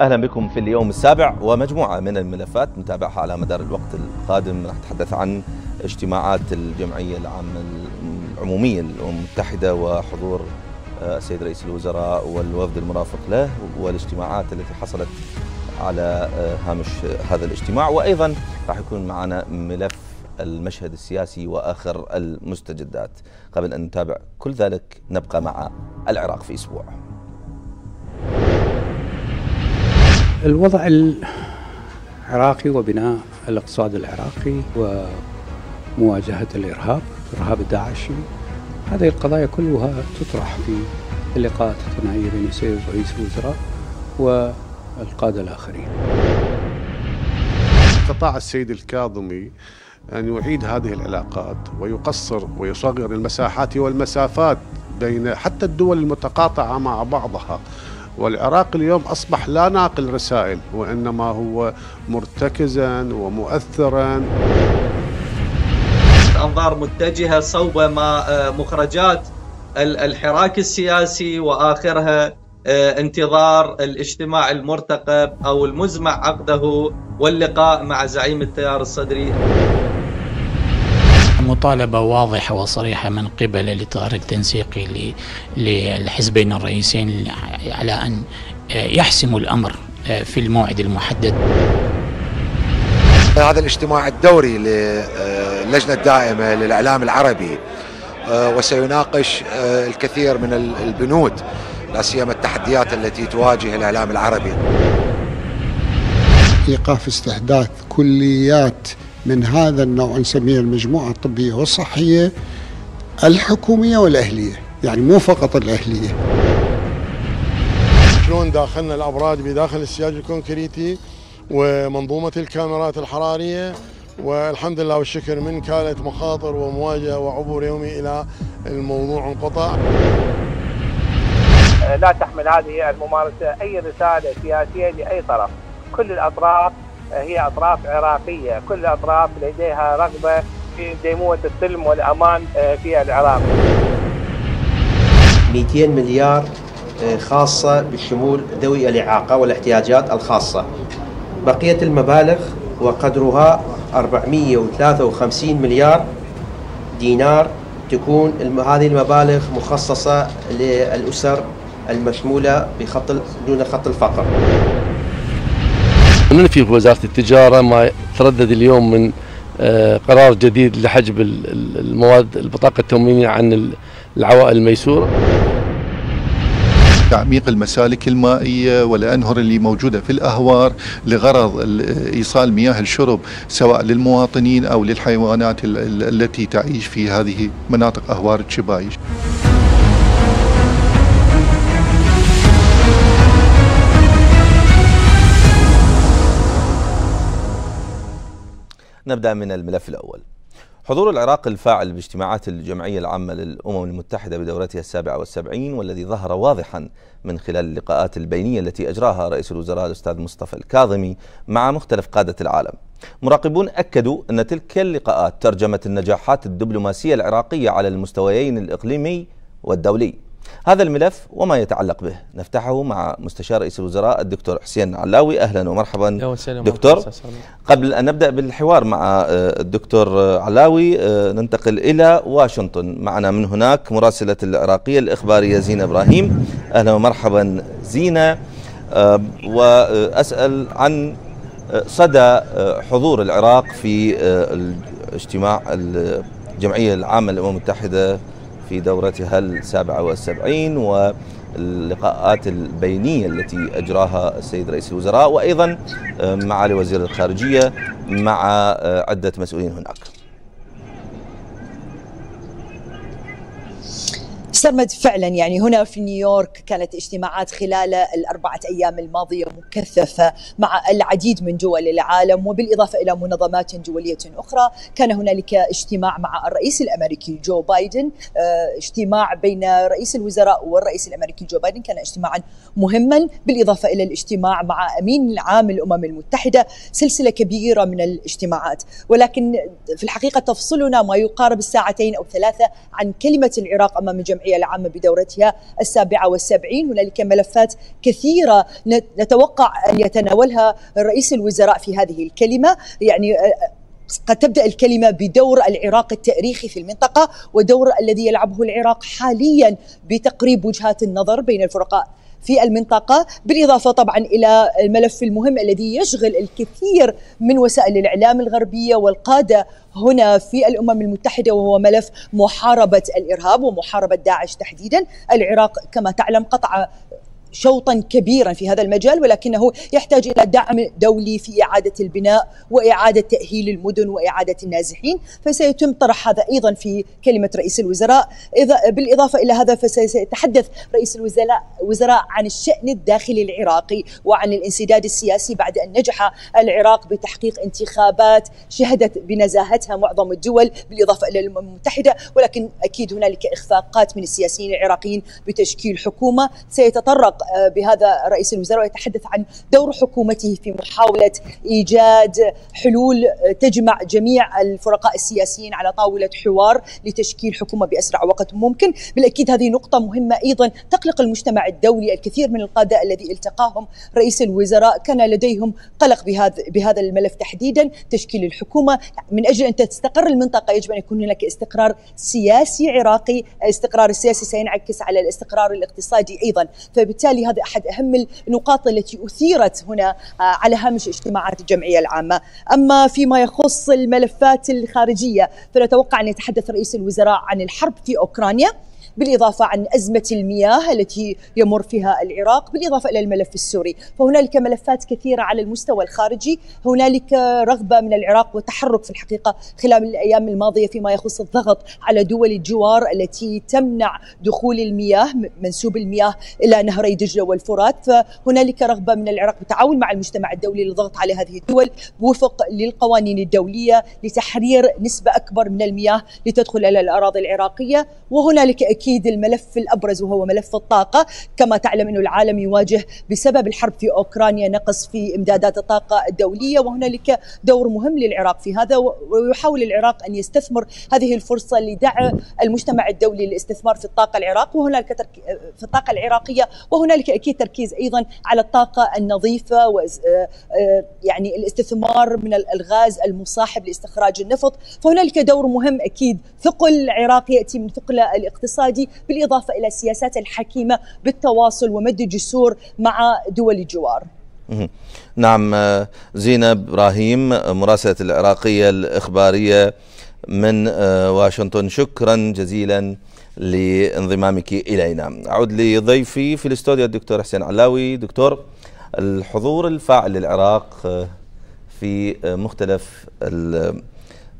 أهلا بكم في اليوم السابع ومجموعة من الملفات. نتابعها على مدار الوقت القادم. نتحدث عن اجتماعات الجمعية العامة العمومية الامم المتحدة وحضور السيد رئيس الوزراء والوفد المرافق له والاجتماعات التي حصلت على هامش هذا الاجتماع. وأيضا راح يكون معنا ملف المشهد السياسي وآخر المستجدات. قبل أن نتابع كل ذلك نبقى مع العراق في أسبوع. الوضع العراقي وبناء الاقتصاد العراقي ومواجهة الإرهاب الإرهاب الداعشي هذه القضايا كلها تطرح في اللقاءات الثنائية بين السيد رئيس الوزراء والقادة الآخرين. استطاع السيد الكاظمي أن يعيد هذه العلاقات ويقصر ويصغر المساحات والمسافات بين حتى الدول المتقاطعة مع بعضها. والعراق اليوم أصبح لا ناقل رسائل وإنما هو مرتكزا ومؤثرا. الأنظار متجهة صوب ما مخرجات الحراك السياسي وآخرها انتظار الاجتماع المرتقب أو المزمع عقده واللقاء مع زعيم التيار الصدري. مطالبة واضحة وصريحة من قبل الإطار التنسيقي للحزبين الرئيسين على أن يحسموا الأمر في الموعد المحدد. هذا الاجتماع الدوري للجنة الدائمة للإعلام العربي وسيناقش الكثير من البنود لا سيما التحديات التي تواجه الإعلام العربي. إيقاف استحداث كليات من هذا النوع نسميها المجموعة الطبية والصحية الحكومية والأهلية يعني مو فقط الأهلية. شلون داخلنا الأبراج بداخل السياج الكونكريتي ومنظومة الكاميرات الحرارية والحمد لله والشكر من كانت مخاطر ومواجهة وعبور يومي إلى الموضوع انقطع. لا تحمل هذه الممارسة أي رسالة سياسية لأي طرف. كل الأطراف هي أطراف عراقية. كل الأطراف لديها رغبة في ديمومة السلم والأمان في العراق. 200 مليار خاصة بشمول ذوي الإعاقة والاحتياجات الخاصة. بقية المبالغ وقدرها 453 مليار دينار تكون هذه المبالغ مخصصة للأسر المشمولة بخط دون خط الفقر. ننفي في وزارة التجارة ما تردد اليوم من قرار جديد لحجب المواد البطاقة التموينية عن العوائل الميسورة. تعميق المسالك المائية والأنهر اللي موجودة في الأهوار لغرض إيصال مياه الشرب سواء للمواطنين أو للحيوانات التي تعيش في هذه مناطق أهوار الشبايش. نبدأ من الملف الأول. حضور العراق الفاعل باجتماعات الجمعية العامة للأمم المتحدة بدورتها السابعة والسبعين والذي ظهر واضحا من خلال اللقاءات البينية التي أجراها رئيس الوزراء الأستاذ مصطفى الكاظمي مع مختلف قادة العالم. مراقبون أكدوا أن تلك اللقاءات ترجمت النجاحات الدبلوماسية العراقية على المستويين الإقليمي والدولي. هذا الملف وما يتعلق به. نفتحه مع مستشار رئيس الوزراء الدكتور حسين علاوي. أهلا ومرحبا. دكتور. قبل أن نبدأ بالحوار مع الدكتور علاوي ننتقل إلى واشنطن. معنا من هناك مراسلة العراقية الإخبارية زينة إبراهيم. أهلا ومرحبا زينة. وأسأل عن صدى حضور العراق في اجتماع الجمعية العامة للأمم المتحدة في دورتها السابعة والسبعين واللقاءات البينية التي أجراها السيد رئيس الوزراء وأيضا معالي وزير الخارجية مع عدة مسؤولين هناك. سرمد فعلا يعني هنا في نيويورك كانت اجتماعات خلال الأربعة أيام الماضية مكثفة مع العديد من دول العالم وبالإضافة إلى منظمات دولية أخرى. كان هنالك اجتماع مع الرئيس الأمريكي جو بايدن. اجتماع بين رئيس الوزراء والرئيس الأمريكي جو بايدن كان اجتماعا مهما. بالإضافة إلى الاجتماع مع أمين العام للأمم المتحدة سلسلة كبيرة من الاجتماعات. ولكن في الحقيقة تفصلنا ما يقارب الساعتين أو ثلاثة عن كلمة العراق أمام جمعية الجمعية العامة بدورتها السابعة والسبعين. هنالك ملفات كثيرة نتوقع أن يتناولها رئيس الوزراء في هذه الكلمة. يعني قد تبدأ الكلمة بدور العراق التاريخي في المنطقة ودور الذي يلعبه العراق حاليا بتقريب وجهات النظر بين الفرقاء. في المنطقة بالإضافة طبعا إلى الملف المهم الذي يشغل الكثير من وسائل الإعلام الغربية والقادة هنا في الأمم المتحدة وهو ملف محاربة الإرهاب ومحاربة داعش تحديدا. العراق كما تعلم قطع شوطا كبيرا في هذا المجال ولكنه يحتاج إلى دعم دولي في إعادة البناء وإعادة تأهيل المدن وإعادة النازحين. فسيتم طرح هذا أيضا في كلمة رئيس الوزراء. اذا بالإضافة إلى هذا فسيتحدث رئيس الوزراء وزراء عن الشأن الداخلي العراقي وعن الانسداد السياسي بعد أن نجح العراق بتحقيق انتخابات شهدت بنزاهتها معظم الدول بالإضافة إلى الأمم المتحدة. ولكن أكيد هنالك إخفاقات من السياسيين العراقيين بتشكيل حكومة. سيتطرق آه، بهذا رئيس الوزراء ويتحدث عن دور حكومته في محاولة إيجاد حلول آه، تجمع جميع الفرقاء السياسيين على طاولة حوار لتشكيل حكومة بأسرع وقت ممكن. بالأكيد هذه نقطة مهمة أيضا تقلق المجتمع الدولي الكثير من القادة الذي التقاهم رئيس الوزراء. كان لديهم قلق بهذا بهذا الملف تحديدا تشكيل الحكومة. من أجل أن تستقر المنطقة يجب أن يكون هناك استقرار سياسي عراقي. الاستقرار السياسي سينعكس على الاستقرار الاقتصادي أيضا. فبالتالي وبالتالي هذا أحد أهم النقاط التي أثيرت هنا آه، على هامش اجتماعات الجمعية العامة، أما فيما يخص الملفات الخارجية فنتوقع أن يتحدث رئيس الوزراء عن الحرب في أوكرانيا. بالإضافة عن أزمة المياه التي يمر فيها العراق بالإضافة إلى الملف السوري. فهنالك ملفات كثيرة على المستوى الخارجي هنالك رغبة من العراق وتحرك في الحقيقة خلال الأيام الماضية فيما يخص الضغط على دول الجوار التي تمنع دخول المياه منسوب المياه إلى نهري دجلة والفرات. فهنالك رغبة من العراق بالتعاون مع المجتمع الدولي للضغط على هذه الدول وفق للقوانين الدولية لتحرير نسبة أكبر من المياه لتدخل إلى الأراضي العراقية. وهنالك أكيد أكيد الملف الأبرز وهو ملف الطاقة، كما تعلم انه العالم يواجه بسبب الحرب في أوكرانيا نقص في إمدادات الطاقة الدولية وهنالك دور مهم للعراق في هذا ويحاول العراق أن يستثمر هذه الفرصة لدعم المجتمع الدولي للاستثمار في الطاقة العراق وهنالك ترك في الطاقة العراقية وهنالك أكيد تركيز أيضا على الطاقة النظيفة و يعني الاستثمار من الغاز المصاحب لاستخراج النفط. فهنالك دور مهم أكيد. ثقل العراق يأتي من ثقله الاقتصادي الاقتصادي بالإضافة إلى السياسات الحكيمة بالتواصل ومد جسور مع دول الجوار. نعم زينب إبراهيم مراسلة العراقية الإخبارية من آه، واشنطن. شكرا جزيلا لانضمامك إلينا. أعود لضيفي في الاستوديو الدكتور حسين علاوي. دكتور الحضور الفاعل للعراق آه، في آه، مختلف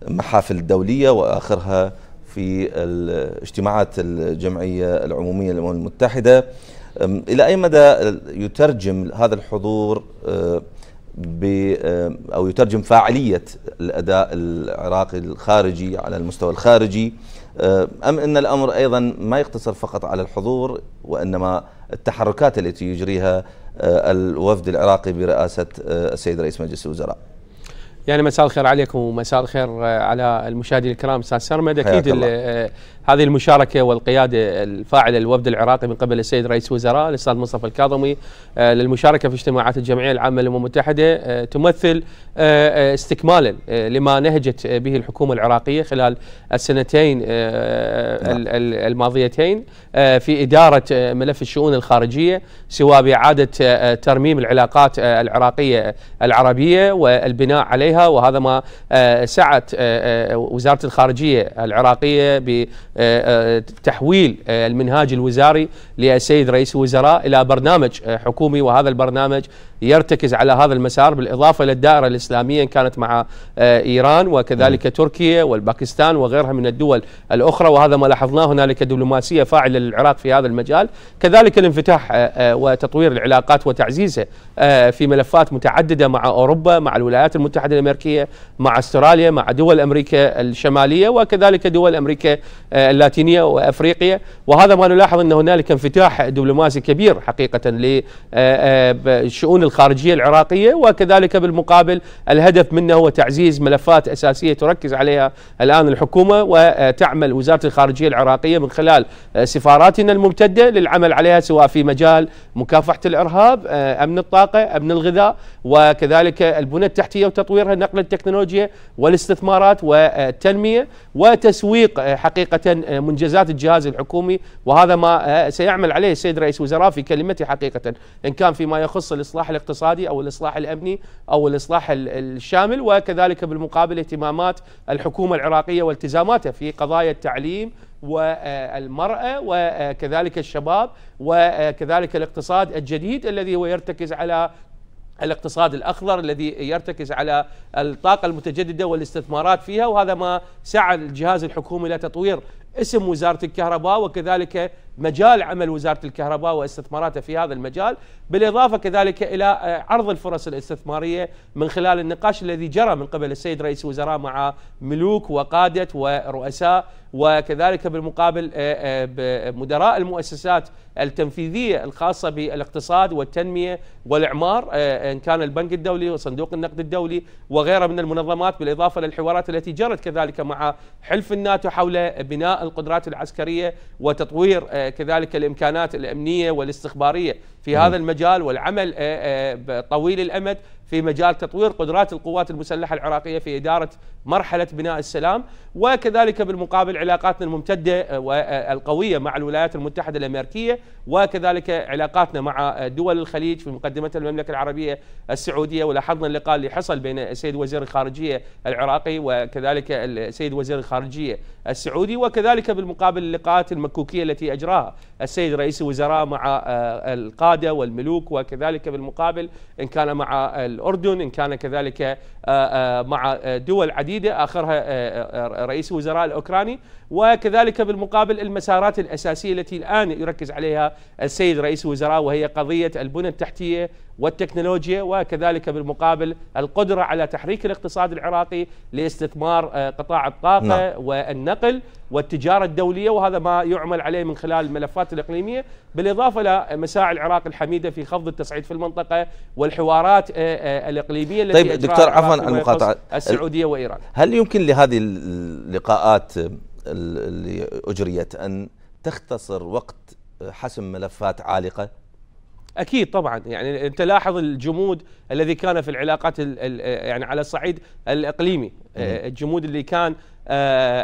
المحافل الدولية وآخرها في الاجتماعات الجمعية العمومية للأمم المتحدة. إلى أي مدى يترجم هذا الحضور أه، أو يترجم فاعلية الأداء العراقي الخارجي على المستوى الخارجي أه، أم أن الأمر أيضا ما يقتصر فقط على الحضور وإنما التحركات التي يجريها أه، الوفد العراقي برئاسة السيد رئيس مجلس الوزراء؟ يعني مساء الخير عليكم ومساء الخير على المشاهدين الكرام. أستاذ سرمد أكيد هذه المشاركة والقيادة الفاعلة للوفد العراقي من قبل السيد رئيس الوزراء الأستاذ مصطفى الكاظمي آه، للمشاركة في اجتماعات الجمعية العامة للأمم المتحدة آه، تمثل آه، استكمالا لما نهجت به الحكومة العراقية خلال السنتين نعم. الماضيتين في إدارة ملف الشؤون الخارجية سواء بإعادة ترميم العلاقات العراقية العربية والبناء عليها وهذا ما سعت وزارة الخارجية العراقية تحويل آه، المنهاج الوزاري للسيد رئيس الوزراء إلى برنامج آه، حكومي وهذا البرنامج يرتكز على هذا المسار بالإضافة إلى الدائرة الإسلامية إن كانت مع آه، إيران وكذلك م. تركيا والباكستان وغيرها من الدول الأخرى وهذا ما لاحظناه هنالك دبلوماسية فاعلة للعراق في هذا المجال كذلك الانفتاح وتطوير العلاقات وتعزيزها في ملفات متعددة مع أوروبا مع الولايات المتحدة الأمريكية مع أستراليا مع دول أمريكا الشمالية وكذلك دول أمريكا اللاتينية وأفريقيا. وهذا ما نلاحظ أن هنالك انفتاح دبلوماسي كبير حقيقة للشؤون الخارجية العراقية وكذلك بالمقابل الهدف منه هو تعزيز ملفات أساسية تركز عليها الآن الحكومة وتعمل وزارة الخارجية العراقية من خلال سفاراتنا الممتدة للعمل عليها سواء في مجال مكافحة الإرهاب، أمن الطاقة، أمن الغذاء وكذلك البنى التحتية وتطويرها، نقل التكنولوجيا والاستثمارات والتنمية وتسويق حقيقة منجزات الجهاز الحكومي وهذا ما سيعمل عليه السيد رئيس الوزراء في كلمته حقيقة إن كان فيما يخص الإصلاح الاقتصادي أو الإصلاح الأمني أو الإصلاح الشامل وكذلك بالمقابل اهتمامات الحكومة العراقية والتزاماتها في قضايا التعليم والمرأة وكذلك الشباب وكذلك الاقتصاد الجديد الذي هو يرتكز على الاقتصاد الأخضر الذي يرتكز على الطاقة المتجددة والاستثمارات فيها وهذا ما سعى الجهاز الحكومي إلى تطوير اسم وزارة الكهرباء وكذلك مجال عمل وزارة الكهرباء واستثماراتها في هذا المجال، بالإضافة كذلك إلى عرض الفرص الاستثمارية من خلال النقاش الذي جرى من قبل السيد رئيس الوزراء مع ملوك وقادة ورؤساء وكذلك بالمقابل مدراء المؤسسات التنفيذية الخاصة بالاقتصاد والتنمية والإعمار إن كان البنك الدولي وصندوق النقد الدولي وغيرها من المنظمات بالإضافة للحوارات التي جرت كذلك مع حلف الناتو حول بناء القدرات العسكرية وتطوير كذلك الإمكانات الأمنية والاستخبارية في هذا المجال والعمل طويل الأمد. في مجال تطوير قدرات القوات المسلحة العراقية في إدارة مرحلة بناء السلام وكذلك بالمقابل علاقاتنا الممتدة والقويه مع الولايات المتحدة الأمريكية وكذلك علاقاتنا مع دول الخليج في مقدمتها المملكة العربية السعودية ولاحظنا اللقاء اللي حصل بين السيد وزير الخارجية العراقي وكذلك السيد وزير الخارجية السعودي وكذلك بالمقابل اللقاءات المكوكية التي أجراها السيد رئيس الوزراء مع القادة والملوك وكذلك بالمقابل إن كان مع الأردن إن كان كذلك مع دول عديدة آخرها رئيس الوزراء الأوكراني. وكذلك بالمقابل المسارات الأساسية التي الآن يركز عليها السيد رئيس الوزراء وهي قضية البنى التحتية والتكنولوجيا. وكذلك بالمقابل القدرة على تحريك الاقتصاد العراقي لاستثمار قطاع الطاقة نعم. والنقل والتجارة الدولية. وهذا ما يعمل عليه من خلال الملفات الإقليمية بالإضافة إلى مساعي العراق الحميدة في خفض التصعيد في المنطقة والحوارات الإقليمية التي طيب دكتور عفوا عن المقاطعة. السعودية وإيران. هل يمكن لهذه اللقاءات اللي أجريت أن تختصر وقت حسم ملفات عالقة؟ أكيد طبعا. يعني أنت لاحظ الجمود الذي كان في العلاقات يعني على الصعيد الإقليمي. الجمود اللي كان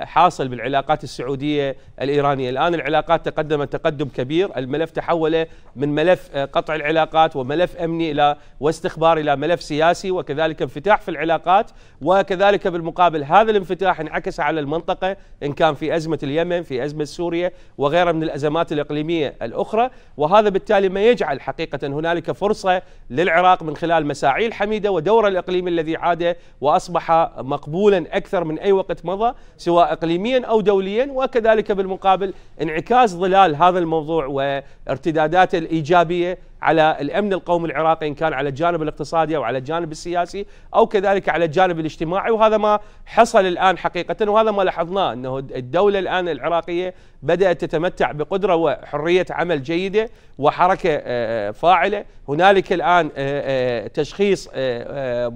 حاصل بالعلاقات السعودية الإيرانية، الآن العلاقات تقدمت تقدم كبير، الملف تحول من ملف قطع العلاقات وملف أمني إلى واستخبار إلى ملف سياسي وكذلك انفتاح في العلاقات وكذلك بالمقابل هذا الانفتاح انعكس على المنطقة إن كان في أزمة اليمن، في أزمة سوريا وغيرها من الأزمات الإقليمية الأخرى، وهذا بالتالي ما يجعل حقيقة هنالك فرصة للعراق من خلال مساعي الحميده ودوره الاقليمي الذي عاد وأصبح مقبولا أكثر من أي وقت مضى. سواء اقليميا أو دوليا وكذلك بالمقابل انعكاس ظلال هذا الموضوع وارتداداته الإيجابية على الأمن القومي العراقي إن كان على الجانب الاقتصادي أو على الجانب السياسي أو كذلك على الجانب الاجتماعي. وهذا ما حصل الآن حقيقة وهذا ما لاحظناه إنه الدولة الآن العراقية بدأت تتمتع بقدرة وحرية عمل جيدة وحركة فاعلة. هنالك الآن تشخيص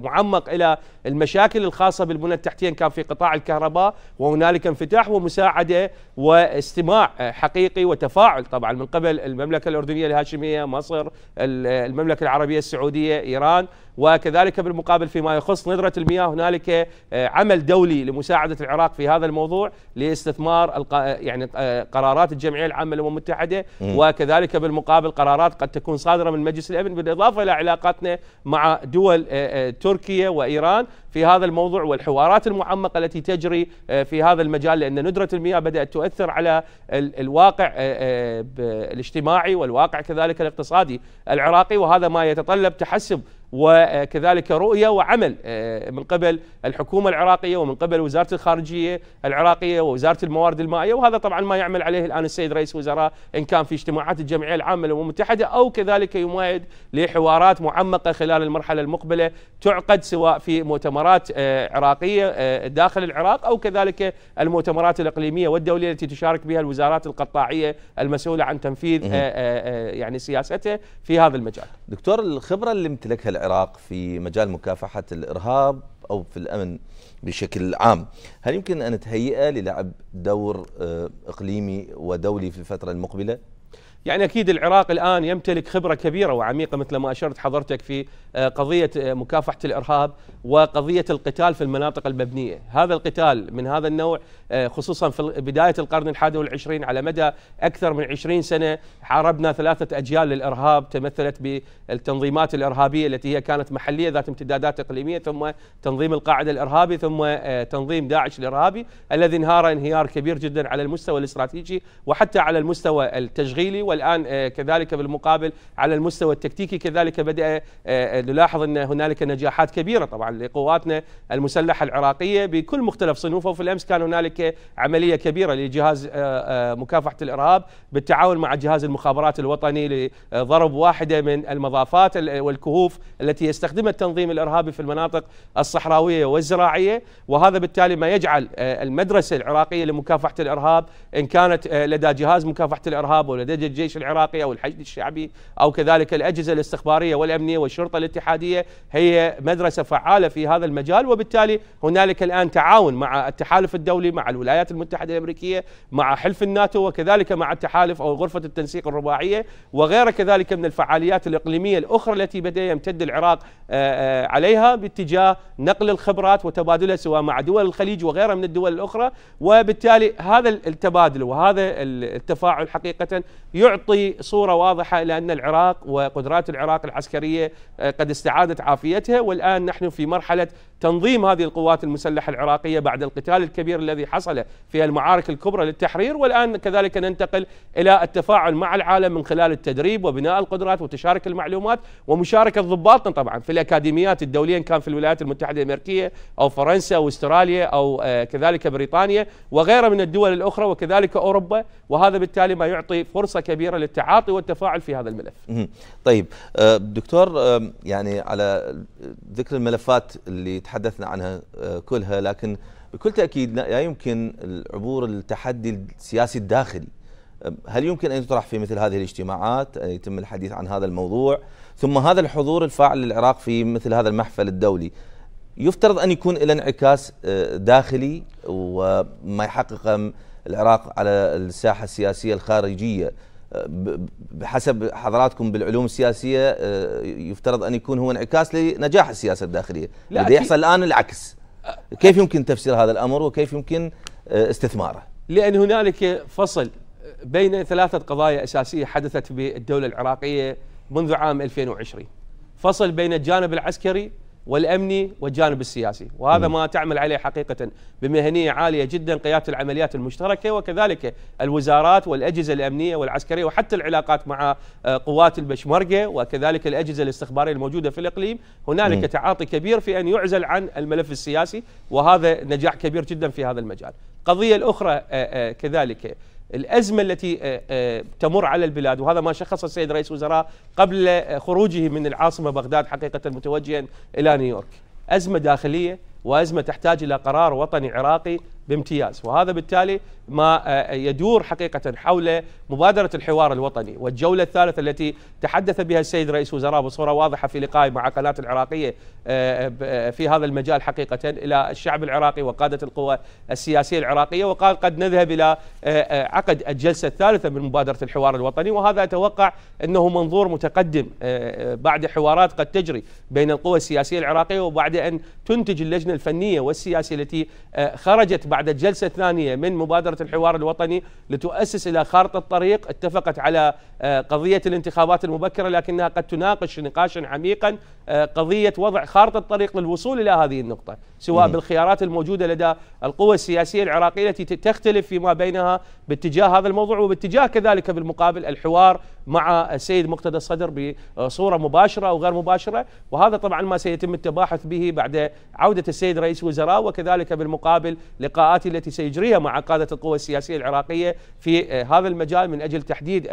معمق إلى المشاكل الخاصة بالبنى التحتية كان في قطاع الكهرباء وهنالك انفتاح ومساعدة واستماع حقيقي وتفاعل طبعا من قبل المملكة الأردنية الهاشمية مصر المملكة العربية السعودية إيران. وكذلك بالمقابل فيما يخص ندرة المياه هنالك عمل دولي لمساعدة العراق في هذا الموضوع لاستثمار يعني قرارات الجمعية العامة للأمم المتحدة. وكذلك بالمقابل قرارات قد تكون صادرة من مجلس الأمن بالإضافة إلى علاقاتنا مع دول تركيا وإيران في هذا الموضوع والحوارات المعمقة التي تجري في هذا المجال لأن ندرة المياه بدأت تؤثر على الواقع الاجتماعي والواقع كذلك الاقتصادي العراقي وهذا ما يتطلب تحسب وكذلك رؤية وعمل آه، من قبل الحكومة العراقية ومن قبل وزارة الخارجية العراقية ووزارة الموارد المائية وهذا طبعا ما يعمل عليه الآن السيد رئيس وزراء إن كان في اجتماعات الجمعية العامة للأمم المتحدة أو كذلك يمهد لحوارات معمقة خلال المرحلة المقبلة تعقد سواء في مؤتمرات آه، عراقية آه، داخل العراق أو كذلك المؤتمرات الإقليمية والدولية التي تشارك بها الوزارات القطاعية المسؤولة عن تنفيذ يعني سياسته في هذا المجال. دكتور الخبرة اللي امتلكها العراق في مجال مكافحة الإرهاب أو في الأمن بشكل عام، هل يمكن أن تهيئه للعب دور آه، إقليمي ودولي في الفترة المقبلة؟ يعني أكيد العراق الآن يمتلك خبرة كبيرة وعميقة مثل ما أشرت حضرتك في آه، قضية آه، مكافحة الإرهاب وقضية القتال في المناطق المبنية، هذا القتال من هذا النوع خصوصا في بداية القرن الحادي والعشرين على مدى أكثر من 20 سنة حاربنا ثلاثة أجيال للإرهاب تمثلت بالتنظيمات الإرهابية التي هي كانت محلية ذات امتدادات إقليمية ثم تنظيم القاعدة الإرهابي ثم تنظيم داعش الإرهابي الذي انهار انهيار كبير جدا على المستوى الاستراتيجي وحتى على المستوى التشغيلي والآن آه، كذلك بالمقابل على المستوى التكتيكي كذلك بدأ آه، آه، نلاحظ أن هنالك نجاحات كبيرة طبعا لقواتنا المسلحة العراقية بكل مختلف صنوفه وفي الأمس كان هنالك عملية كبيرة لجهاز مكافحة الإرهاب بالتعاون مع جهاز المخابرات الوطني لضرب واحدة من المضافات والكهوف التي يستخدمها التنظيم الإرهابي في المناطق الصحراوية والزراعية. وهذا بالتالي ما يجعل المدرسة العراقية لمكافحة الإرهاب إن كانت لدى جهاز مكافحة الإرهاب ولدى الجيش العراقي أو الحشد الشعبي أو كذلك الأجهزة الاستخبارية والأمنية والشرطة الاتحادية هي مدرسة فعالة في هذا المجال. وبالتالي هنالك الآن تعاون مع التحالف الدولي مع الولايات المتحدة الأمريكية مع حلف الناتو وكذلك مع التحالف أو غرفة التنسيق الرباعية وغيرها كذلك من الفعاليات الإقليمية الأخرى التي بدأ يمتد العراق آه، آه، عليها باتجاه نقل الخبرات وتبادلها سواء مع دول الخليج وغيرها من الدول الأخرى. وبالتالي هذا التبادل وهذا التفاعل حقيقة يعطي صورة واضحة إلى أن العراق وقدرات العراق العسكرية آه، قد استعادت عافيتها. والآن نحن في مرحلة تنظيم هذه القوات المسلحة العراقية بعد القتال الكبير الذي حصل في المعارك الكبرى للتحرير والآن كذلك ننتقل إلى التفاعل مع العالم من خلال التدريب وبناء القدرات وتشارك المعلومات ومشاركة ضباطنا طبعا في الأكاديميات الدولية كان في الولايات المتحدة الأمريكية أو فرنسا أو أستراليا أو آه، كذلك بريطانيا وغيرها من الدول الأخرى وكذلك أوروبا. وهذا بالتالي ما يعطي فرصة كبيرة للتعاطي والتفاعل في هذا الملف. طيب آه، دكتور يعني على ذكر الملفات اللي تحدثنا عنها آه، كلها لكن بكل تأكيد لا يمكن العبور التحدي السياسي الداخلي. هل يمكن أن يطرح في مثل هذه الاجتماعات؟ أن يتم الحديث عن هذا الموضوع. ثم هذا الحضور الفاعل للعراق في مثل هذا المحفل الدولي. يفترض أن يكون له انعكاس آه، داخلي وما يحقق العراق على الساحة السياسية الخارجية. بحسب حضراتكم بالعلوم السياسية آه، يفترض أن يكون هو انعكاس لنجاح السياسة الداخلية. اللي يحصل الآن العكس. كيف يمكن تفسير هذا الأمر وكيف يمكن آه، استثماره؟ لأن هنالك فصل بين ثلاثة قضايا أساسية حدثت بالدولة العراقية منذ عام 2020 فصل بين الجانب العسكري والأمني والجانب السياسي. وهذا ما تعمل عليه حقيقة بمهنية عالية جدا قيادة العمليات المشتركة وكذلك الوزارات والأجهزة الأمنية والعسكرية وحتى العلاقات مع آه، قوات البشمركة وكذلك الأجهزة الاستخبارية الموجودة في الإقليم. هنالك تعاطي كبير في أن يعزل عن الملف السياسي وهذا نجاح كبير جدا في هذا المجال. القضية الأخرى آه، آه، كذلك الأزمة التي آه، آه، تمر على البلاد وهذا ما شخص السيد رئيس وزراء قبل آه، خروجه من العاصمة بغداد حقيقة متوجها إلى نيويورك. أزمة داخلية وأزمة تحتاج إلى قرار وطني عراقي بامتياز. وهذا بالتالي ما آه، آه، يدور حقيقة حول مبادرة الحوار الوطني. والجولة الثالثة التي تحدث بها السيد رئيس وزراء بصورة واضحة في لقائه مع قناة العراقية آه، في هذا المجال حقيقة إلى الشعب العراقي وقادة القوى السياسية العراقية. وقال قد نذهب إلى عقد الجلسة الثالثة من مبادرة الحوار الوطني. وهذا أتوقع أنه منظور متقدم بعد حوارات قد تجري بين القوى السياسية العراقية وبعد أن تنتج اللجنة الفنية والسياسية التي خرجت بعد بعد الجلسة الثانية من مبادرة الحوار الوطني لتؤسس إلى خارطة طريق اتفقت على قضية الانتخابات المبكرة لكنها قد تناقش نقاشا عميقا آه، قضية وضع خارطة طريق للوصول إلى هذه النقطة سواء مم. بالخيارات الموجودة لدى القوى السياسية العراقية التي تختلف فيما بينها باتجاه هذا الموضوع وباتجاه كذلك بالمقابل الحوار مع السيد مقتدى الصدر بصورة مباشرة أو غير مباشرة وهذا طبعا ما سيتم التباحث به بعد عودة السيد رئيس الوزراء وكذلك بالمقابل لقاءات التي سيجريها مع قادة القوى السياسية العراقية في هذا المجال من أجل تحديد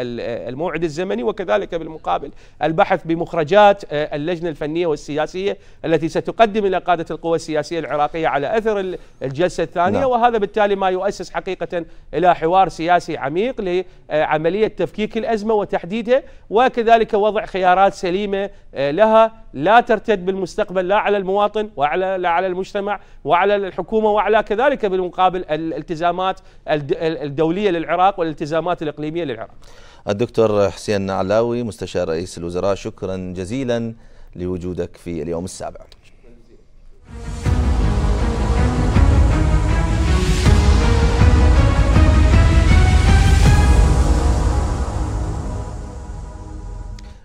الموعد الزمني وكذلك بالمقابل البحث بمخرجات اللجنة الفنية والسياسية التي ستقدم إلى قادة القوى السياسية العراقية على أثر الجلسة الثانية نعم. وهذا بالتالي ما يؤسس حقيقة إلى حوار سياسي عميق لعمليه تفكيك الأزمة وتحديدها وكذلك وضع خيارات سليمة آه، لها لا ترتد بالمستقبل لا على المواطن وعلى لا على المجتمع وعلى الحكومة وعلى كذلك بالمقابل الالتزامات الدولية للعراق والالتزامات الإقليمية للعراق. الدكتور حسين نعلاوي مستشار رئيس الوزراء شكرا جزيلا لوجودك في اليوم السابع.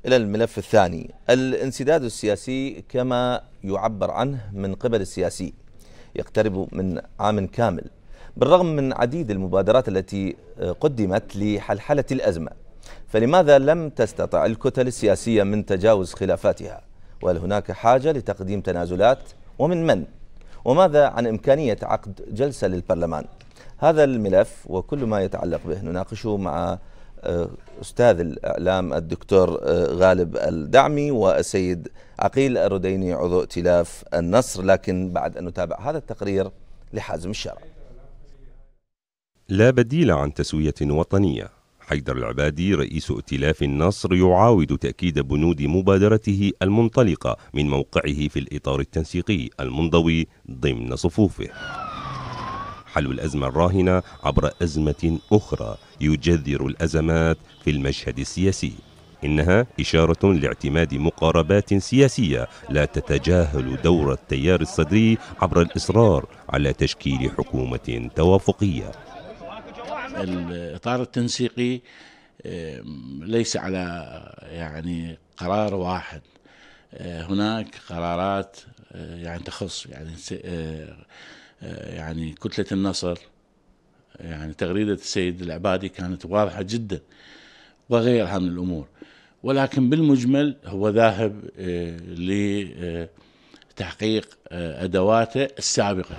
إلى الملف الثاني. الانسداد السياسي كما يعبر عنه من قبل السياسي يقترب من عام كامل بالرغم من عديد المبادرات التي قدمت لحلحلة الأزمة. فلماذا لم تستطع الكتل السياسية من تجاوز خلافاتها؟ وهل هناك حاجة لتقديم تنازلات؟ ومن من؟ وماذا عن إمكانية عقد جلسة للبرلمان؟ هذا الملف وكل ما يتعلق به نناقشه مع أستاذ الإعلام الدكتور آه، غالب الدعمي والسيد عقيل الرديني عضو ائتلاف النصر لكن بعد أن نتابع هذا التقرير لحازم الشرع لا بديل عن تسوية وطنية. حيدر العبادي رئيس ائتلاف النصر يعاود تأكيد بنود مبادرته المنطلقة من موقعه في الإطار التنسيقي المنضوي ضمن صفوفه. حل الأزمة الراهنة عبر أزمة أخرى يجذر الأزمات في المشهد السياسي. إنها إشارة لاعتماد مقاربات سياسية لا تتجاهل دور التيار الصدري عبر الإصرار على تشكيل حكومة توافقية. الإطار التنسيقي ليس على يعني قرار واحد. آه، هناك قرارات آه، يعني تخص يعني آه، يعني كتلة النصر يعني تغريدة السيد العبادي كانت واضحة جدا وغيرها من الأمور. ولكن بالمجمل هو ذاهب آه، لتحقيق آه، أدواته السابقة.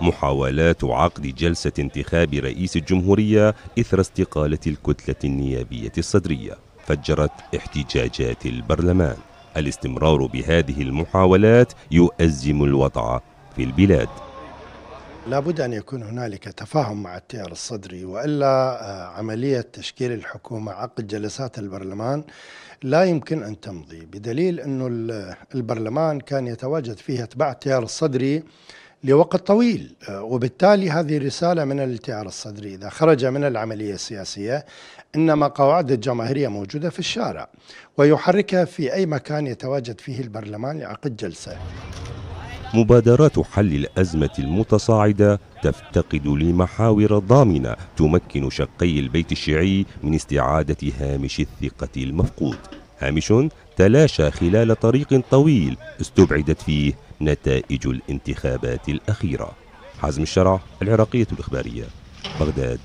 محاولات عقد جلسة انتخاب رئيس الجمهورية إثر استقالة الكتلة النيابية الصدرية. فجرت احتجاجات البرلمان. الاستمرار بهذه المحاولات يؤزم الوضع في البلاد. لابد أن يكون هنالك تفاهم مع التيار الصدري وإلا آه، عملية تشكيل الحكومة عقد جلسات البرلمان لا يمكن أن تمضي بدليل أنه البرلمان كان يتواجد فيه أتباع التيار الصدري لوقت طويل آه، وبالتالي هذه رسالة من التيار الصدري إذا خرج من العملية السياسية إنما قواعد الجماهيرية موجودة في الشارع ويحركها في أي مكان يتواجد فيه البرلمان لعقد جلسة. مبادرات حل الأزمة المتصاعدة تفتقد لمحاور ضامنة تمكن شقي البيت الشيعي من استعادة هامش الثقة المفقود. هامش تلاشى خلال طريق طويل استبعدت فيه نتائج الانتخابات الأخيرة. حزم الشرع العراقية الإخبارية بغداد.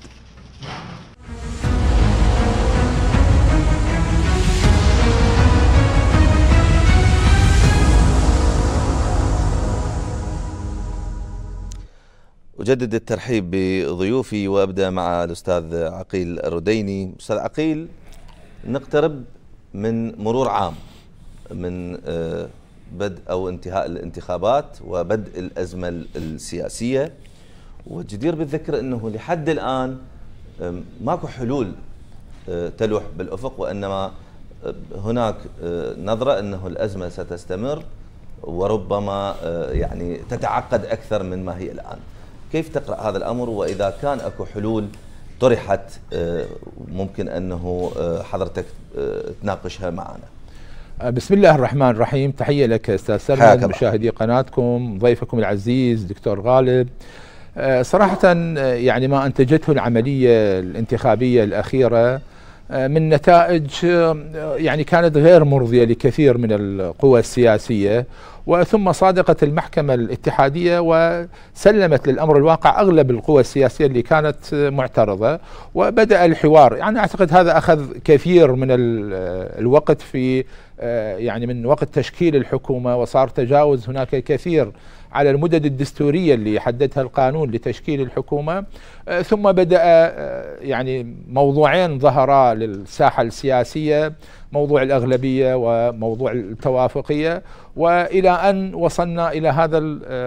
أجدد الترحيب بضيوفي وأبدأ مع الأستاذ عقيل الرديني. أستاذ عقيل نقترب من مرور عام من آه، بدء أو انتهاء الانتخابات وبدء الأزمة السياسية. والجدير بالذكر أنه لحد الآن ماكو حلول آه، تلوح بالأفق وإنما آه، هناك نظرة أنه الأزمة ستستمر وربما يعني تتعقد أكثر من ما هي الآن. كيف تقرأ هذا الأمر؟ وإذا كان أكو حلول طرحت آه، ممكن أنه آه، حضرتك آه، تناقشها معنا. بسم الله الرحمن الرحيم. تحية لك أستاذ سلمان مشاهدي قناتكم ضيفكم العزيز دكتور غالب. صراحة يعني ما أنتجته العملية الانتخابية الأخيرة من نتائج يعني كانت غير مرضية لكثير من القوى السياسية. وثم صادقت المحكمة الاتحادية وسلمت للأمر الواقع أغلب القوى السياسية اللي كانت معترضة وبدأ الحوار. يعني أعتقد هذا أخذ كثير من الوقت في يعني من وقت تشكيل الحكومة وصار تجاوز هناك كثير على المدد الدستورية اللي حددها القانون لتشكيل الحكومة. ثم بدأ يعني موضوعين ظهرا للساحة السياسية موضوع الأغلبية وموضوع التوافقية. وإلى أن وصلنا إلى هذا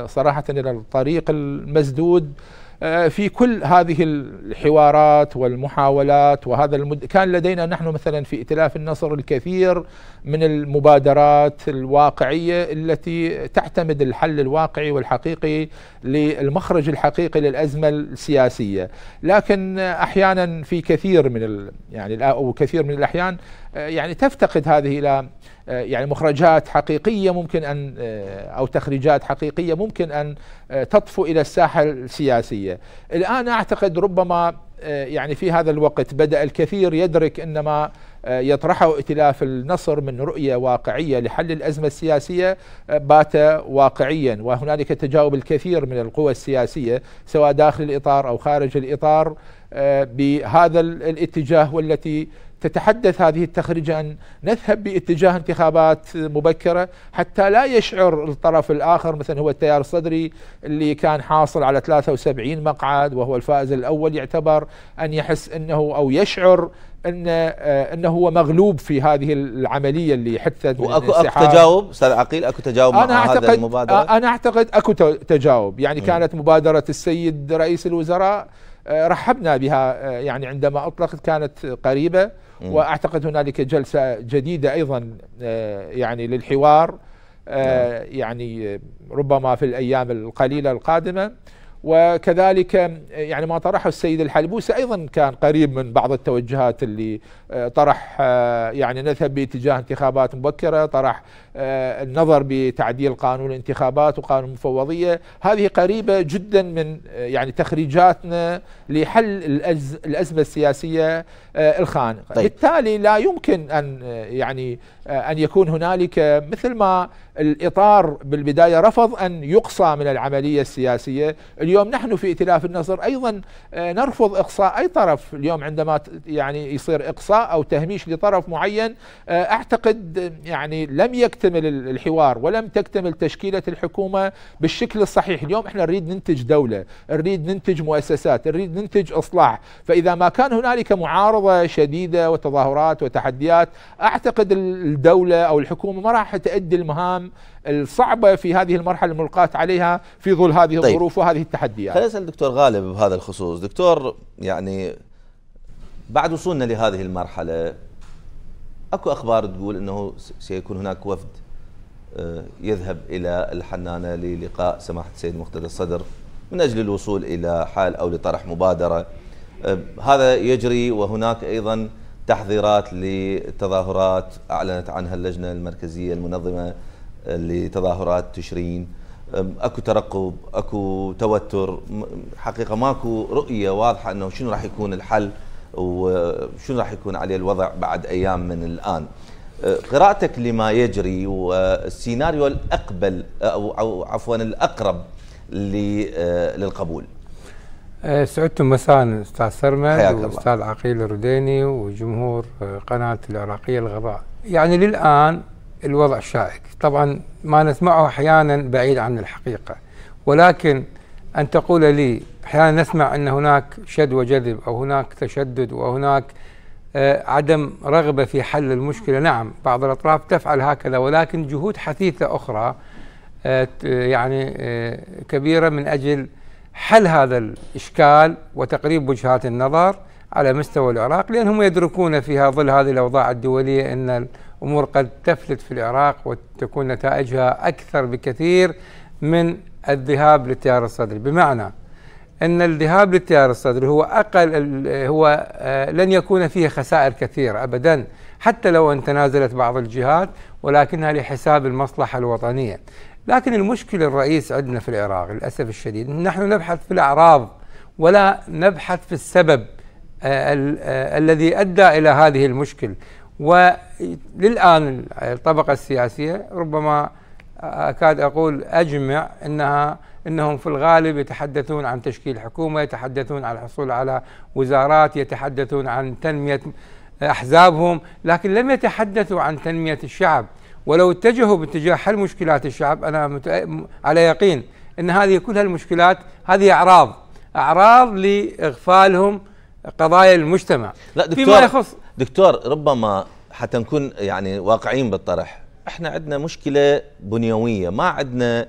صراحة إلى الطريق المسدود. آه، في كل هذه الحوارات والمحاولات وهذا المد... كان لدينا نحن مثلا في ائتلاف النصر الكثير من المبادرات الواقعية التي تعتمد الحل الواقعي والحقيقي للمخرج الحقيقي للأزمة السياسية، لكن أحيانا في كثير من ال... يعني أو كثير من الأحيان آه، يعني تفتقد هذه إلى آه، يعني مخرجات حقيقية ممكن أن آه، أو تخريجات حقيقية ممكن أن آه، تطفو إلى الساحة السياسية. الآن أعتقد ربما يعني في هذا الوقت بدأ الكثير يدرك ان ما يطرحه ائتلاف النصر من رؤية واقعية لحل الأزمة السياسية بات واقعيا وهنالك تجاوب الكثير من القوى السياسية سواء داخل الإطار أو خارج الإطار بهذا الاتجاه والتي تتحدث هذه التخريجة أن نذهب باتجاه انتخابات مبكرة حتى لا يشعر الطرف الآخر مثلا هو التيار الصدري اللي كان حاصل على 73 مقعد وهو الفائز الأول يعتبر أن يحس أنه أو يشعر أن آه، أنه هو مغلوب في هذه العملية اللي حدثت واكو أكو تجاوب؟ أستاذ عقيل أكو تجاوب أنا مع أعتقد هذا المبادره أنا أعتقد أكو تجاوب. يعني م. كانت مبادرة السيد رئيس الوزراء آه، رحبنا بها آه، يعني عندما أطلقت كانت قريبة. وأعتقد هنالك جلسة جديدة أيضا آه، يعني للحوار نعم. يعني ربما في الأيام القليلة القادمة وكذلك يعني ما طرحه السيد الحلبوسي أيضا كان قريب من بعض التوجهات اللي آه، طرح آه، يعني نذهب باتجاه انتخابات مبكرة، طرح آه، النظر بتعديل قانون الانتخابات وقانون المفوضية، هذه قريبة جدا من يعني تخريجاتنا لحل الأزمة السياسية الخانقة، طيب. بالتالي لا يمكن أن يعني أن يكون هنالك مثل ما الإطار بالبداية رفض أن يقصى من العملية السياسية، اليوم نحن في ائتلاف النصر أيضا نرفض إقصاء أي طرف. اليوم عندما يعني يصير إقصاء أو تهميش لطرف معين آه، أعتقد يعني لم يكتمل الحوار ولم تكتمل تشكيلة الحكومة بالشكل الصحيح، اليوم إحنا نريد ننتج دولة، نريد ننتج مؤسسات، نريد ننتج إصلاح، فإذا ما كان هنالك معارضة شديدة وتظاهرات وتحديات، أعتقد الدولة أو الحكومة ما راح تؤدي المهام الصعبة في هذه المرحلة الملقاه عليها في ظل هذه طيب. الظروف وهذه التحديات. خلينا نسأل دكتور غالب بهذا الخصوص، دكتور يعني بعد وصولنا لهذه المرحلة أكو أخبار تقول إنه سيكون هناك وفد آه، يذهب إلى الحنانة للقاء سماحة السيد مقتدى الصدر من أجل الوصول إلى حال أو لطرح مبادرة آه، هذا يجري وهناك أيضا تحذيرات لتظاهرات أعلنت عنها اللجنة المركزية المنظمة لتظاهرات تشرين. أكو ترقب أكو توتر حقيقة ماكو رؤية واضحة إنه شنو راح يكون الحل وشنو راح يكون عليه الوضع بعد أيام من الآن. أه، قراءتك لما يجري والسيناريو الأقبل أو عفوا الأقرب أه، للقبول. سعدتم مساء أستاذ سرمد وأستاذ عقيل الرديني وجمهور قناة العراقية الغضاء يعني للآن الوضع شائك. طبعا ما نسمعه أحيانا بعيد عن الحقيقة. ولكن أن تقول لي أحيانا نسمع أن هناك شد وجذب أو هناك تشدد وهناك آه، عدم رغبة في حل المشكلة نعم بعض الأطراف تفعل هكذا ولكن جهود حثيثة أخرى آه، يعني آه، كبيرة من أجل حل هذا الإشكال وتقريب وجهات النظر على مستوى العراق لأنهم يدركون في ظل هذه الأوضاع الدولية إن الأمور قد تفلت في العراق وتكون نتائجها أكثر بكثير من الذهاب للتيار الصدري بمعنى إن الذهاب للتيار الصدري هو أقل هو آه، لن يكون فيه خسائر كثيرة ابدا حتى لو أن تنازلت بعض الجهات ولكنها لحساب المصلحة الوطنية. لكن المشكلة الرئيس عندنا في العراق للأسف الشديد نحن نبحث في الأعراض ولا نبحث في السبب الذي أدى إلى هذه المشكل وللآن الطبقة السياسية ربما أكاد أقول أجمع إنها إنهم في الغالب يتحدثون عن تشكيل حكومة يتحدثون عن الحصول على وزارات يتحدثون عن تنمية أحزابهم لكن لم يتحدثوا عن تنمية الشعب. ولو اتجهوا باتجاه حل مشكلات الشعب أنا على يقين إن هذه كل هالمشكلات هذه أعراض أعراض لإغفالهم قضايا المجتمع. لا دكتور فيما يخص دكتور ربما حتى نكون يعني واقعيين بالطرح. إحنا عندنا مشكلة بنيوية ما عندنا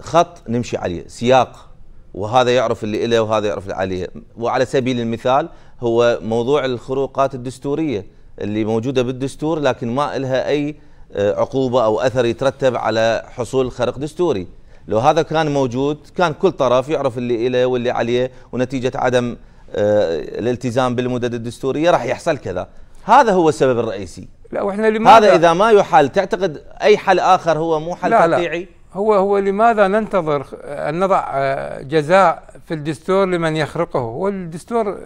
خط نمشي عليه سياق وهذا يعرف اللي إله وهذا يعرف اللي عليه. وعلى سبيل المثال هو موضوع الخروقات الدستورية. اللي موجودة بالدستور لكن ما إلها أي آه، عقوبة أو أثر يترتب على حصول خرق دستوري. لو هذا كان موجود كان كل طرف يعرف اللي إله واللي عليه ونتيجة عدم آه، الالتزام بالمدد الدستورية راح يحصل كذا. هذا هو السبب الرئيسي. لا وإحنا لماذا؟ هذا إذا ما يحل تعتقد أي حل آخر هو مو حل لا تقطيعي لا هو هو لماذا ننتظر أن نضع جزاء في الدستور لمن يخرقه؟ هو الدستور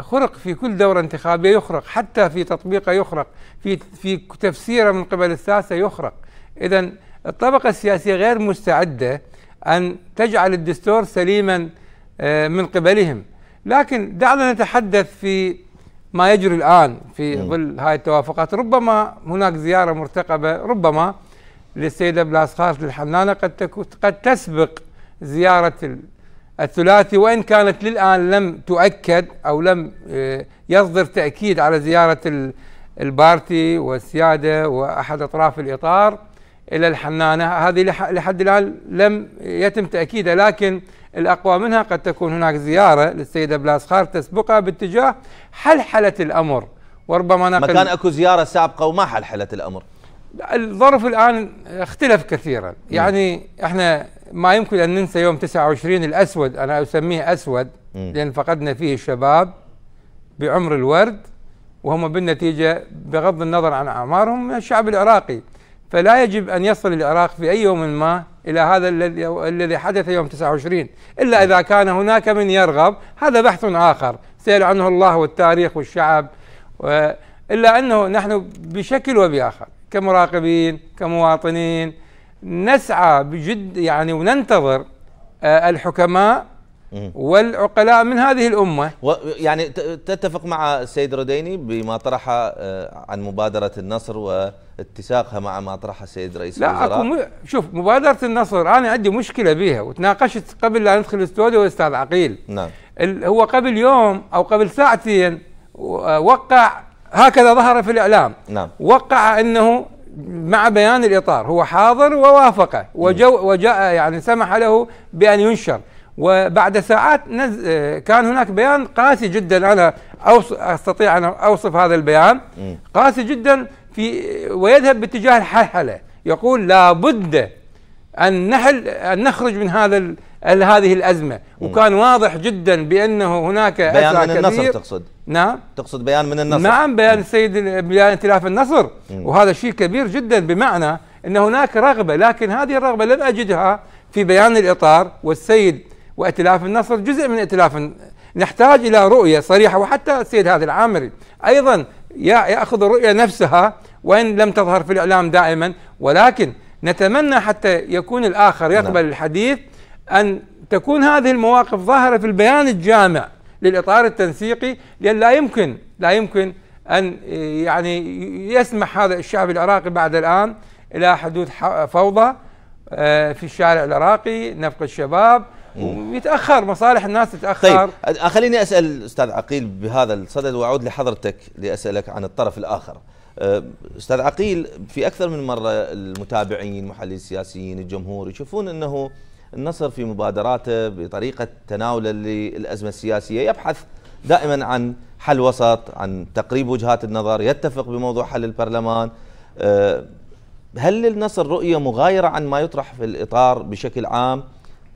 خرق في كل دورة انتخابية يخرق حتى في تطبيقه يخرق في في تفسيره من قبل الساسة يخرق. إذا الطبقة السياسية غير مستعدة أن تجعل الدستور سليما آه، من قبلهم. لكن دعنا نتحدث في ما يجري الآن في ظل هذه التوافقات. ربما هناك زيارة مرتقبة ربما للسيدة بلاسخارت الحنانة قد قد تسبق زيارة الثلاثي وإن كانت للآن لم تؤكد أو لم آه، يصدر تأكيد على زيارة البارتي والسيادة وأحد أطراف الإطار إلى الحنانة. هذه لحد الآن لم يتم تأكيدها لكن الأقوى منها قد تكون هناك زيارة للسيدة بلاس خار تسبقها باتجاه حلحلة الأمر وربما نقل ما كان أكو زيارة سابقة وما حلحلت الأمر. الظرف الآن اختلف كثيرا. يعني إحنا ما يمكن أن ننسى يوم 29 الأسود أنا أسميه أسود لأن فقدنا فيه الشباب بعمر الورد وهم بالنتيجة بغض النظر عن أعمارهم من الشعب العراقي. فلا يجب أن يصل العراق في أي يوم ما إلى هذا الذي حدث يوم 29 إلا إذا كان هناك من يرغب هذا بحث آخر. سيل عنه الله والتاريخ والشعب إلا أنه نحن بشكل وبآخر. كمراقبين كمواطنين. نسعى بجد يعني وننتظر آه، الحكماء والعقلاء من هذه الأمة. يعني تتفق مع السيد رديني بما طرح آه، عن مبادرة النصر واتساقها مع ما طرح السيد رئيس لا الوزراء. لا شوف مبادرة النصر أنا عندي مشكلة بها وتناقشت قبل لا ندخل الاستوديو والأستاذ عقيل. نعم. هو قبل يوم أو قبل ساعتين آه، وقع هكذا ظهر في الإعلام. نعم. وقع أنه مع بيان الإطار هو حاضر ووافقه. وجو وجاء يعني سمح له بأن ينشر. وبعد ساعات نز... كان هناك بيان قاسي جدا. أنا أوص... أستطيع أن أوصف هذا البيان. قاسي جدا في ويذهب باتجاه الحلحلة. يقول لابد أن نحل أن نخرج من هذا ال... هذه الأزمة. وكان واضح جدا بأنه هناك بيان من النصر تقصد؟ نعم. تقصد بيان من النصر؟ نعم بيان السيد بيان ائتلاف النصر. مم. وهذا شيء كبير جدا بمعنى إن هناك رغبة لكن هذه الرغبة لم أجدها في بيان الإطار والسيد وائتلاف النصر جزء من ائتلاف نحتاج إلى رؤية صريحة. وحتى السيد هذا العامري أيضا يأخذ الرؤية نفسها وإن لم تظهر في الإعلام دائما. ولكن نتمنى حتى يكون الآخر يقبل نعم. الحديث أن تكون هذه المواقف ظاهرة في البيان الجامع للإطار التنسيقي لأن لا يمكن لا يمكن أن يعني يسمح هذا الشعب العراقي بعد الآن إلى حدوث فوضى آه، في الشارع العراقي نفق الشباب ويتأخر مصالح الناس تتأخر. طيب خليني أسأل أستاذ عقيل بهذا الصدد وأعود لحضرتك لأسألك عن الطرف الآخر. آه، أستاذ عقيل في أكثر من مرة المتابعين محللين السياسيين الجمهور يشوفون أنه النصر في مبادراته بطريقة تناوله للأزمة السياسية. يبحث دائما عن حل وسط عن تقريب وجهات النظر يتفق بموضوع حل البرلمان. آه، هل للنصر رؤية مغايرة عن ما يطرح في الإطار بشكل عام؟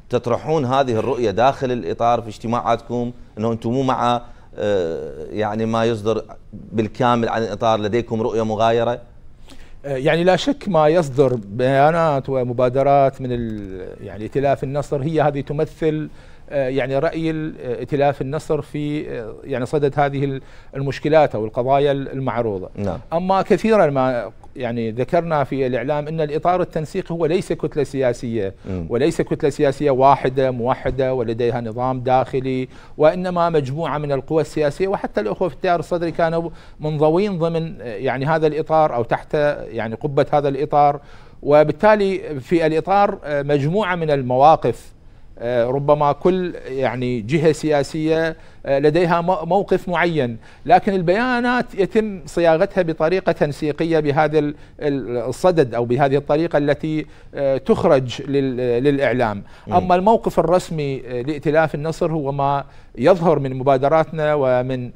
تطرحون هذه الرؤية داخل الإطار في اجتماعاتكم؟ أنه أنتم مو مع آه، يعني ما يصدر بالكامل عن الإطار لديكم رؤية مغايرة؟ يعني لا شك ما يصدر بيانات ومبادرات من يعني ائتلاف النصر هي هذه تمثل يعني رأي ائتلاف النصر في يعني صدد هذه المشكلات أو القضايا المعروضة نعم. أما كثيرا ما يعني ذكرنا في الإعلام أن الإطار التنسيقي هو ليس كتلة سياسية. وليس كتلة سياسية واحدة موحدة ولديها نظام داخلي وإنما مجموعة من القوى السياسية وحتى الأخوة في التيار الصدري كانوا منضوين ضمن يعني هذا الإطار أو تحت يعني قبة هذا الإطار وبالتالي في الإطار مجموعة من المواقف ربما كل يعني جهة سياسية لديها موقف معين. لكن البيانات يتم صياغتها بطريقة تنسيقية بهذا الصدد أو بهذه الطريقة التي تخرج للإعلام. أما الموقف الرسمي لائتلاف النصر هو ما يظهر من مبادراتنا ومن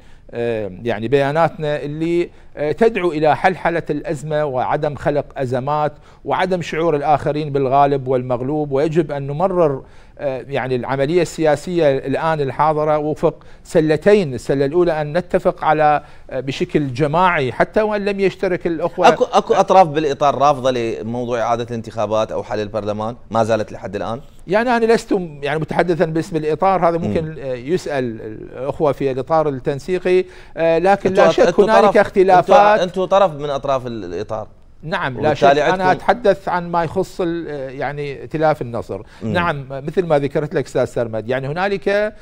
يعني بياناتنا اللي تدعو إلى حلحلة الأزمة وعدم خلق أزمات وعدم شعور الآخرين بالغالب والمغلوب. ويجب أن نمرر يعني العملية السياسية الآن الحاضرة وفق سلتين، السلة الأولى أن نتفق على بشكل جماعي حتى وإن لم يشترك الأخوة اكو أكو أطراف بالإطار رافضة لموضوع إعادة الانتخابات أو حل البرلمان ما زالت لحد الآن؟ يعني أنا لست يعني متحدثا باسم الإطار هذا ممكن م. يسأل الأخوة في الاطار التنسيقي لكن لا شك هنالك اختلافات أنتم طرف من أطراف الإطار نعم لا شك أنا أتحدث عن ما يخص يعني ائتلاف النصر مم. نعم مثل ما ذكرت لك أستاذ سرمد يعني هنالك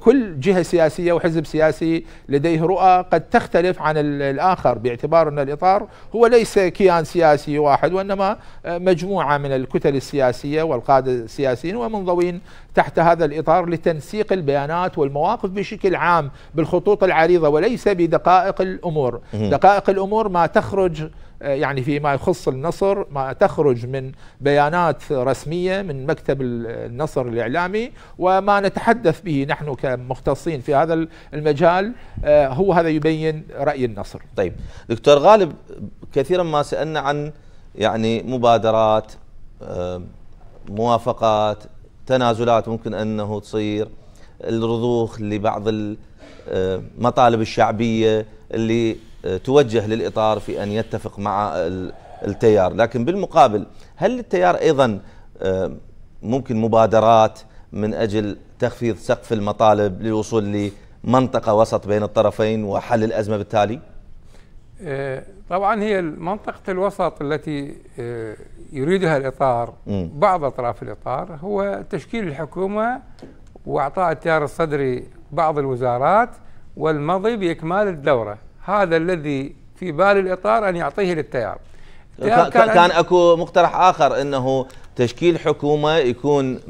كل جهة سياسية وحزب سياسي لديه رؤى قد تختلف عن الآخر باعتبار أن الإطار هو ليس كيان سياسي واحد وإنما مجموعة من الكتل السياسية والقادة السياسيين ومنضوين تحت هذا الإطار لتنسيق البيانات والمواقف بشكل عام بالخطوط العريضة وليس بدقائق الأمور مم. دقائق الأمور ما تخرج يعني فيما يخص النصر ما تخرج من بيانات رسمية من مكتب النصر الإعلامي وما نتحدث به نحن كمختصين في هذا المجال هو هذا يبين رأي النصر. طيب دكتور غالب كثيرا ما سألنا عن يعني مبادرات موافقات تنازلات ممكن أنه تصير الرضوخ لبعض المطالب الشعبية اللي توجه للإطار في أن يتفق مع التيار. لكن بالمقابل هل التيار أيضا ممكن مبادرات من أجل تخفيض سقف المطالب للوصول لمنطقة وسط بين الطرفين وحل الأزمة بالتالي؟ طبعا هي منطقة الوسط التي يريدها الإطار بعض أطراف الإطار هو تشكيل الحكومة وإعطاء التيار الصدري بعض الوزارات والمضي بإكمال الدورة. هذا الذي في بال الإطار أن يعطيه للتيار. كان, كان أكو مقترح آخر أنه تشكيل حكومة يكون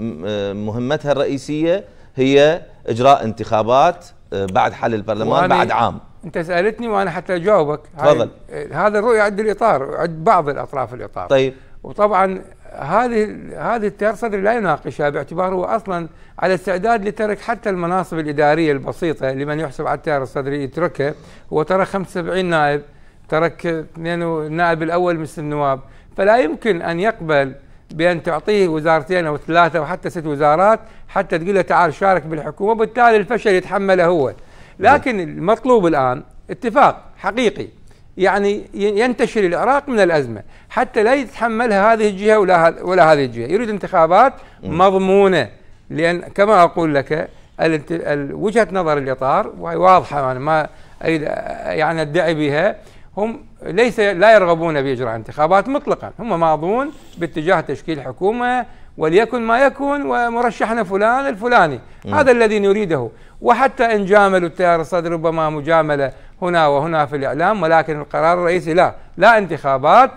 مهمتها الرئيسية هي إجراء انتخابات بعد حل البرلمان بعد عام. أنت سألتني وأنا حتى أجاوبك. تفضل. هذا الرؤية عند الإطار عند بعض الأطراف الإطار. طيب. وطبعا هذه هذه التيار الصدري لا يناقشها باعتباره أصلا على استعداد لترك حتى المناصب الإدارية البسيطة لمن يحسب على التيار الصدري يتركها هو ترك 75 نائب ترك اثنين النائب الأول مثل النواب. فلا يمكن أن يقبل بأن تعطيه وزارتين أو ثلاثة وحتى ست وزارات حتى تقول له تعال شارك بالحكومة وبالتالي الفشل يتحمله هو. لكن المطلوب الآن اتفاق حقيقي. يعني ينتشر العراق من الأزمة. حتى لا يتحملها هذه الجهة ولا ولا هذه الجهة. يريد انتخابات مضمونة. لأن كما أقول لك وجهة نظر الإطار وهي واضحة يعني ما أريد يعني أدعي بها. هم ليس لا يرغبون بإجراء انتخابات مطلقا. هم ماضون باتجاه تشكيل حكومة وليكن ما يكون ومرشحنا فلان الفلاني. م. هذا الذي نريده. وحتى إن جاملوا التيار الصدري ربما مجاملة هنا وهنا في الإعلام ولكن القرار الرئيسي لا. لا انتخابات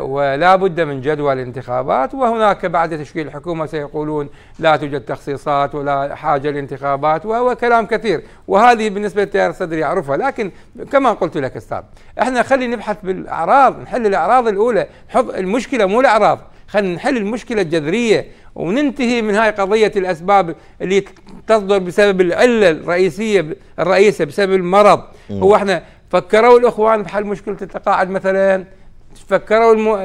ولا بد من جدول الانتخابات وهناك بعد تشكيل الحكومة سيقولون لا توجد تخصيصات ولا حاجة لانتخابات وهو كلام كثير. وهذه بالنسبة للتيار الصدري يعرفها لكن كما قلت لك أستاذ إحنا خلي نبحث بالأعراض نحل الأعراض الأولى. نحط المشكلة مو الأعراض خلينا نحل المشكلة الجذرية. وننتهي من هاي قضية الأسباب اللي تصدر بسبب العلة الرئيسية الرئيسة بسبب المرض. م. هو إحنا فكروا الأخوان بحل مشكلة التقاعد مثلا فكروا المو...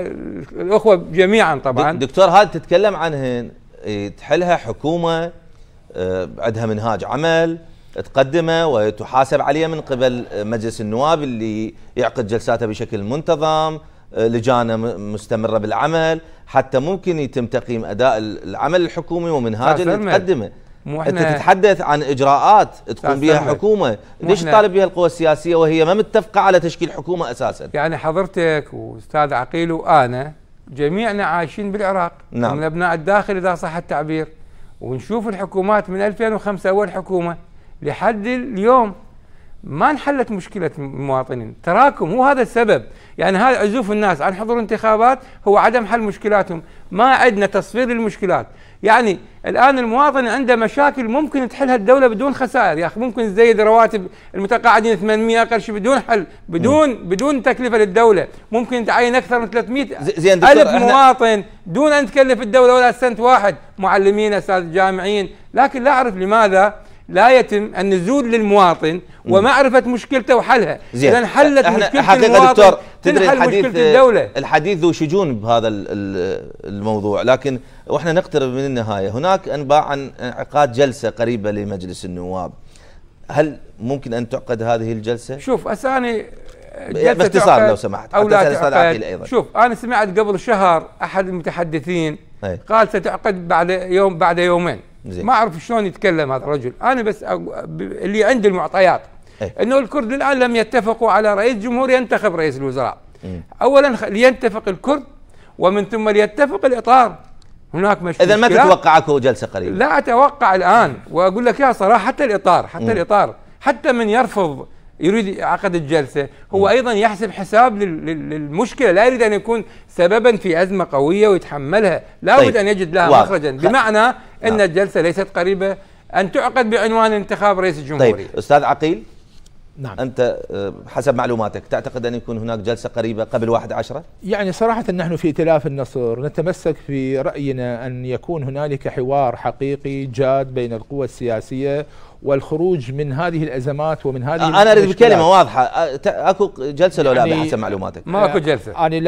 الأخوة جميعا طبعا. دكتور هذا تتكلم عنهن تحلها حكومة عندها منهاج عمل تقدمه وتحاسب عليه من قبل مجلس النواب اللي يعقد جلساته بشكل منتظم. لجان مستمرة بالعمل حتى ممكن يتم تقييم أداء العمل الحكومي ومنهاج اللي تقدمه. مو أنت تتحدث عن إجراءات تقوم بها حكومة. ليش تطالب بها القوى السياسية وهي ما متفقة على تشكيل حكومة أساسا؟ يعني حضرتك وأستاذ عقيل وأنا جميعنا عايشين بالعراق نعم. من أبناء الداخل اذا صح التعبير. ونشوف الحكومات من 2005 اول حكومة لحد اليوم ما انحلت مشكلة المواطنين تراكم هو هذا السبب. يعني هذا عزوف الناس عن حضور انتخابات هو عدم حل مشكلاتهم ما عندنا تصفير للمشكلات. يعني الآن المواطن عنده مشاكل ممكن تحلها الدولة بدون خسائر. يا أخي ممكن تزيد رواتب المتقاعدين 800 أقل شيء بدون حل بدون م. بدون تكلفة للدولة. ممكن تعين أكثر من 300 زين ألف مواطن دون أن تكلف الدولة ولا سنت واحد. معلمين اساتذه جامعيين لكن لا أعرف لماذا لا يتم النزول للمواطن ومعرفة مشكلته وحلها. اذا حلت مشكلة حقيقة المواطن دكتور تدري تنحل الحديث مشكلة الدولة. الحديث ذو شجون بهذا ال- ال- الموضوع. لكن وإحنا نقترب من النهاية. هناك أنباء عن انعقاد جلسة قريبة لمجلس النواب. هل ممكن أن تعقد هذه الجلسة؟ شوف أساني باختصار لو سمحت أو لا تعقد أيضا. شوف أنا سمعت قبل شهر أحد المتحدثين أي. قال ستعقد بعد يوم بعد يومين. زين. ما أعرف شلون يتكلم هذا الرجل أنا بس اللي عندي المعطيات أي. إنه الكرد الآن لم يتفقوا على رئيس جمهور ينتخب رئيس الوزراء مم. اولا لينتفق الكرد ومن ثم ليتفق الإطار هناك مش اذا ما. تتوقع اكو جلسة قريبه لا أتوقع الآن وأقول لك يا صراحة حتى الإطار حتى مم. الإطار حتى من يرفض يريد عقد الجلسة هو أيضا يحسب حساب لل- لل- للمشكلة لا يريد أن يكون سببا في ازمه قوية ويتحملها لا طيب. أن يجد لها واضح. مخرجا بمعنى إن نعم. الجلسة ليست قريبة. أن تعقد بعنوان انتخاب رئيس الجمهوريه طيب أستاذ عقيل. نعم. أنت آه، حسب معلوماتك تعتقد أن يكون هناك جلسة قريبة قبل 1 10 يعني صراحة نحن في ائتلاف النصر نتمسك في رأينا أن يكون هنالك حوار حقيقي جاد بين القوى السياسية والخروج من هذه الأزمات ومن هذه أنا أريد. بكلمة واضحة. أكو جلسة لو لا يعني بحسب معلوماتك. ماكو جلسة. أنا لا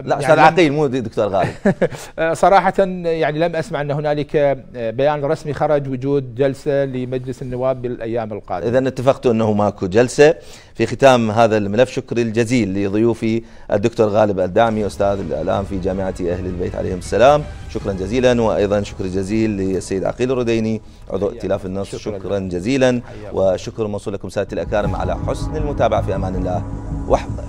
لا يعني أستاذ لم- عقيل مو دكتور غالب. آه، صراحة يعني لم أسمع أن هنالك آه، بيان رسمي خرج وجود جلسة لمجلس النواب بالأيام القادمة. إذا اتفقتوا أنه ماكو جلسة. في ختام هذا الملف شكري الجزيل لضيوفي الدكتور غالب الدعمي أستاذ الإعلام في جامعة أهل البيت عليهم السلام. شكرا جزيلا وأيضا شكر جزيل للسيد عقيل الرديني. عضو ائتلاف النصر شكراً. شكرا جزيلا. وشكر موصول لكم ساده الأكارم على حسن المتابعة في أمان الله وحفظه